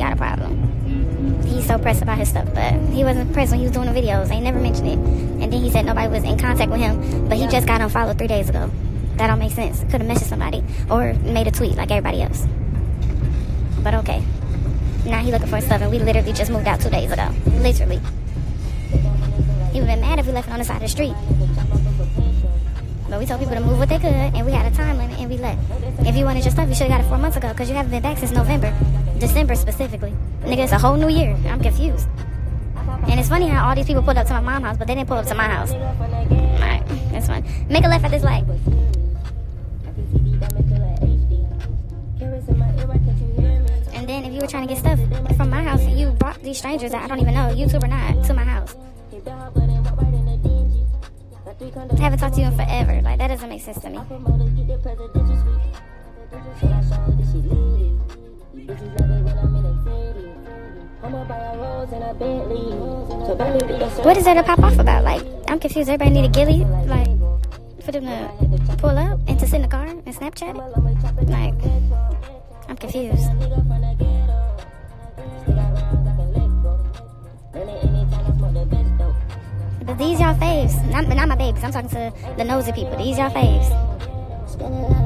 got a problem. He's so pressed about his stuff, but he wasn't pressed when he was doing the videos. They never mentioned it. And then he said nobody was in contact with him, but he just got unfollowed three days ago. That don't make sense. Could have messaged somebody or made a tweet like everybody else. But okay. Now he looking for his stuff, and we literally just moved out two days ago. Literally. He would have been mad if we left it on the side of the street. But we told people to move what they could, and we had a time limit, and we left. If you wanted your stuff, you should have got it four months ago, because you haven't been back since November. December specifically. Nigga, it's a whole new year. I'm confused. And it's funny how all these people pulled up to my mom's house, but they didn't pull up to my house. Alright, that's fine. Make a left at this light. And then if you were trying to get stuff from my house, you brought these strangers that I don't even know, YouTube or not, to my house. I haven't talked to you in forever. Like that doesn't make sense to me. What is there to pop off about? Like I'm confused. Everybody need a gilly, like for them to pull up and to sit in the car and Snapchat it. Like I'm confused. But these y'all faves. Not, not my babies. I'm talking to the nosy people. These y'all faves.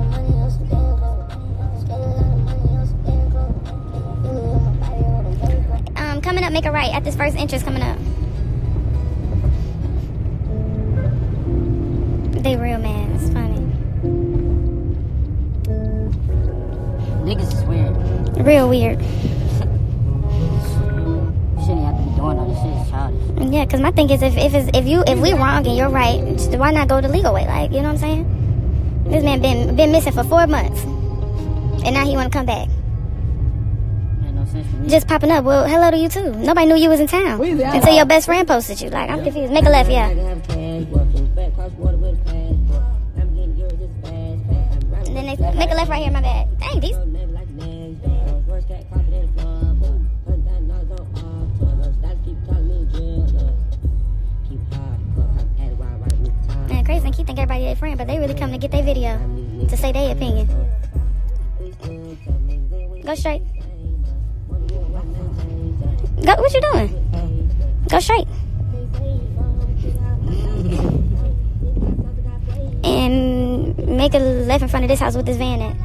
Make a right at this first entrance coming up. They real man. It's funny. Niggas is weird. Real weird. Shouldn't have to be doing all this shit. It's childish. Yeah, because my thing is, if if it's, if you if we wrong and you're right, why not go the legal way? Like, you know what I'm saying? This man been been missing for four months, and now he want to come back. Just popping up. Well, hello to you too. Nobody knew you was in town until your best friend posted you. Like, I'm confused. Make a left, yeah. And then they make a left right here. My bad. Dang, these. Man, crazy. They keep thinking everybody their friend, but they really come to get their video to say their opinion. Go straight. Go. What you doing? Go straight. And make a left in front of this house with this van at.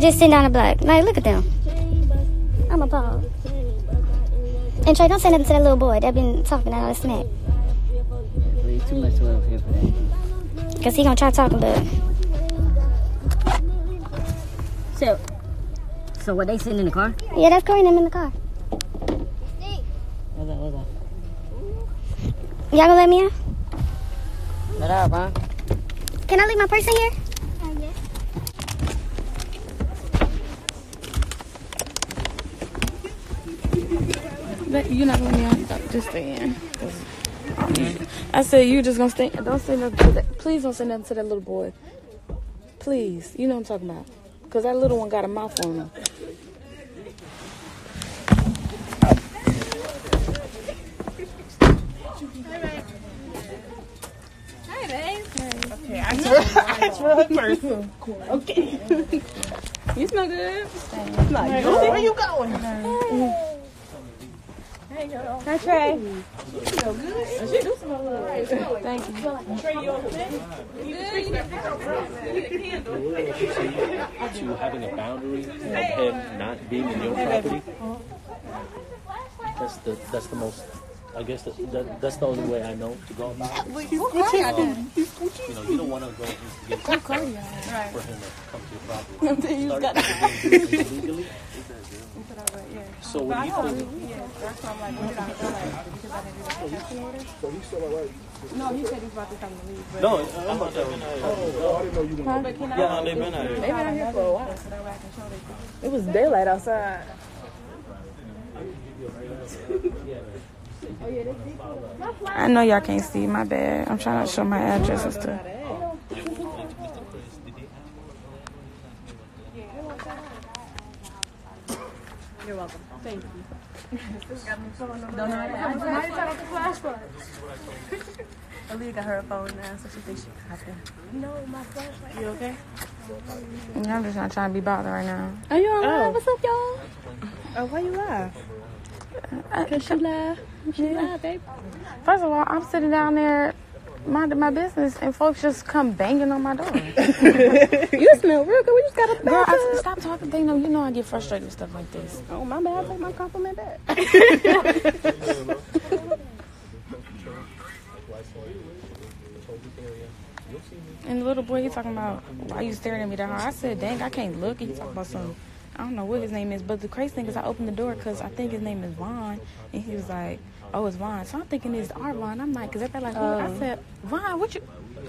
Just sitting down the block. Like, look at them. I'm appalled. And Trey, don't say nothing to that little boy that been talking all this smack. Because he gonna try talking, but So, so what they sitting in the car? yeah, that's Corey and them in the car. What's up? What's up? Y'all gonna let me in? What up, huh? Can I leave my purse in here? Uh, let- You're not gonna let me on. Stop. Just stay in. I said you just gonna stay. Don't say nothing to that. Please don't say nothing to that little boy. Please, you know what I'm talking about. Cause that little one got a mouth on him. You smell good. Where you going? Hi Trey. Oh, Thank you. to having a boundary of him not being in your property. That's the that's the most. I guess that, that that's the only way I know to go about it. He's Gucci. You know, you don't want to go instigate for him to come to your property. You Start got doing it illegally. So what do you think? No, he said he's about to come to leave. But No, I'm not that one. Yeah, they've been out here. they've been out here for a while. It was daylight outside. I know y'all can't see. My bad. I'm trying to show my address and stuff. You're welcome. Thank you. Don't know how to turn off the flashlight. Aaliyah got her phone now, so she thinks she can have to. No, my flashlight. You okay? I'm just not trying to be bothered right now. Are you on Oh. What's up, y'all? Oh, why you laugh? Cause she live. She live, babe. First of all, I'm sitting down there minding my business, and folks just come banging on my door. You smell real good. We just got a Girl, I, stop talking. They know you know I get frustrated with stuff like this. Oh, my bad. Take my compliment back. And the little boy, he talking about why you staring at me that hard. I said, dang, I can't look. And he talking about some, I don't know what his name is, but the crazy thing is, I opened the door because I think his name is Vaughn, and he was like, oh, it's Vaughn. So I'm thinking it's our Vaughn. I'm like, because everybody like, who? I oh. said, Vaughn, what you?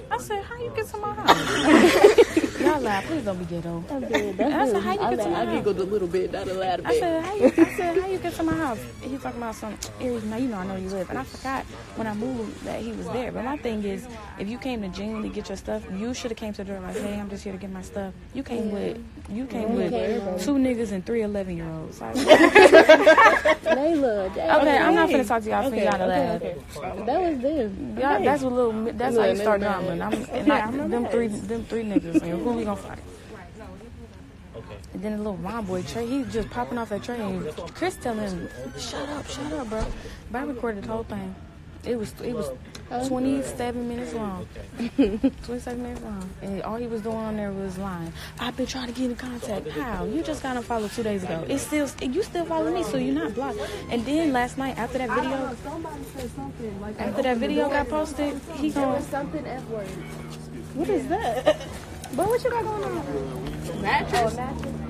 I said, how you get to my house? Y'all laugh, please don't be ghetto. That's good. That's I said, how you I, get to my I house? giggled a little bit, not a lot of I bit. said, how you, I said, how you get to my house? And He talking about some areas. Now you know I know you live, and I forgot when I moved that he was there. But my thing is, if you came to genuinely get your stuff, you should have came to the door like, hey, I'm just here to get my stuff. You came with, you came with two niggas and three 11 year olds. Like, okay, Layla, okay, I'm finna talk to y'all for y'all to laugh. okay. That was them. Y'all, that's what little. That's how you start never drumming. mind. I'm, and I, them three, them three niggas. And who we gonna fight? And then the little mom boy Trey, he just popping off that train. And Chris telling him, "Shut up, shut up, bro." But I recorded the whole thing. It was it was 27 minutes long. 27 minutes long. And all he was doing on there was lying. I've been trying to get in contact. How? You just got unfollowed two days ago. It's still you still follow me, so you're not blocked. And then last night after that video, after that video oh, got posted, he gonna Something F word. What is that? But what you got going on? Mattress? Oh,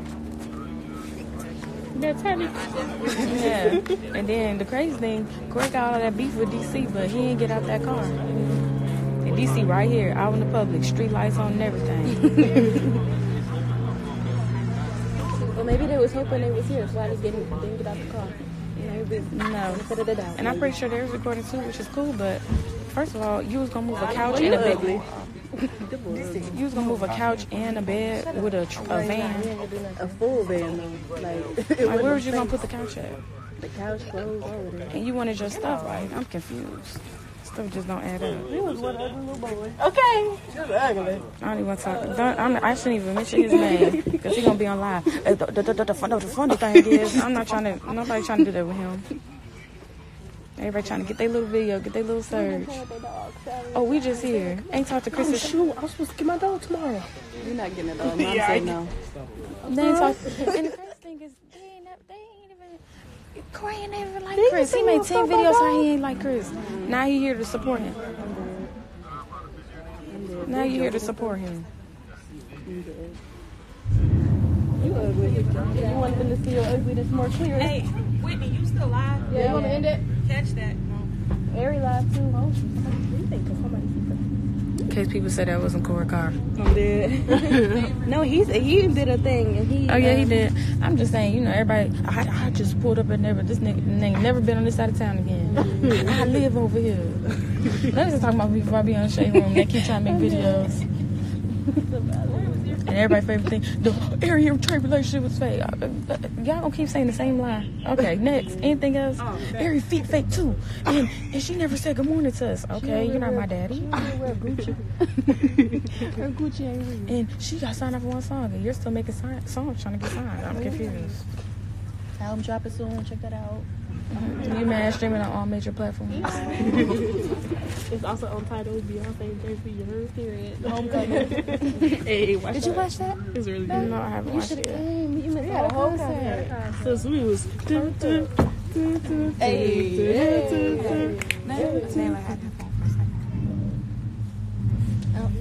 Yeah. And then the crazy thing, Corey got all that beef with DC, but he ain't get out that car. And DC right here, out in the public, street lights on and everything. Well, maybe they was hoping they was here, so I just didn't, didn't get out the car. Know, No. And I'm pretty sure there's recording too, which is cool, but first of all, you was gonna move a couch and a bed. You was gonna move a couch and a bed with a, tr- a van. a full van though. Like, Like, where was you gonna put the couch at? the couch, clothes. And you wanted your stuff, like, I'm confused. Stuff just don't add up. He was one ugly little boy. Okay. Just ugly. I don't even want to talk. Don't, I'm, I shouldn't even mention his name because he's gonna be on live. Uh, The, the, the, the, fun, the funny thing is, I'm not trying to. Nobody trying to do that with him. Everybody trying to get their little video, get their little surge. Oh, we just here. Ain't talked to Chris. Oh, shoot. I'm supposed to get my dog tomorrow. You're not getting a dog. Mom Yeah, I said no. They ain't talk. And the crazy thing is, they ain't, they ain't even. Corey ain't even like Chris. He made ten videos how he ain't like Chris. Now he here to support him. Now you here to support him. You ugly. You want them to see your ugliness more clear. Hey, Whitney, you still live? Yeah, you want to end it? Catch that. Very live too. Oh, In case people said that wasn't Corey Carr. I'm dead. no, he's he did a thing and he. Oh yeah, he um, did. I'm just saying, you know, everybody. I, I just pulled up and never. This nigga ain't never been on this side of town again. I live over here. Let me just talk about me before I be on Shade Room. They keep trying to make videos. And everybody's favorite thing, the Ari Trey relationship was fake. Uh, Y'all gonna keep saying the same lie. Okay, next. Anything else? Ari feet fake too. And and she never said good morning to us. Okay, you're not my daddy. Wear Gucci. Her Gucci ain't real. And she got signed up for one song, and you're still making sign- songs trying to get signed. I'm confused. Album dropping soon. Check that out. Mm-hmm. You mad streaming on all major platforms? It's also on Tidal Beyonce Jay-Z. You heard? Period. Homecoming. hey, watch Did you watch that? It's really good. No, I haven't watched it yet. Damn, you missed the whole concert. Since we was. Dun, dun, dun, dun, Hey. dun, dun, dun. Oh,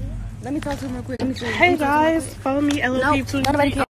let me talk to him real quick. Let me see. Hey guys, follow me, LOP2. nobody cares.